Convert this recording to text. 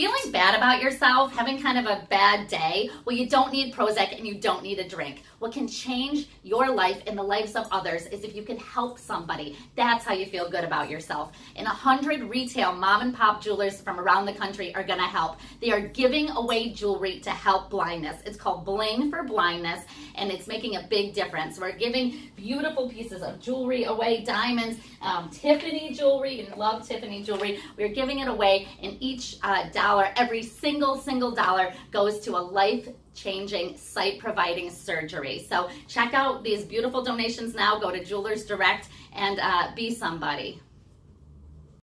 Feeling bad about yourself, having kind of a bad day, well, you don't need Prozac and you don't need a drink. What can change your life and the lives of others is if you can help somebody. That's how you feel good about yourself. And a hundred retail mom and pop jewelers from around the country are gonna help. They are giving away jewelry to help blindness. It's called Bling for Blindness, and it's making a big difference. We're giving beautiful pieces of jewelry away, diamonds, um, Tiffany jewelry, and love Tiffany jewelry. We're giving it away, and each uh, dollar, every single, single dollar goes to a life changing sight providing surgery. So check out these beautiful donations now. Go to Jewelers Direct and uh, be somebody.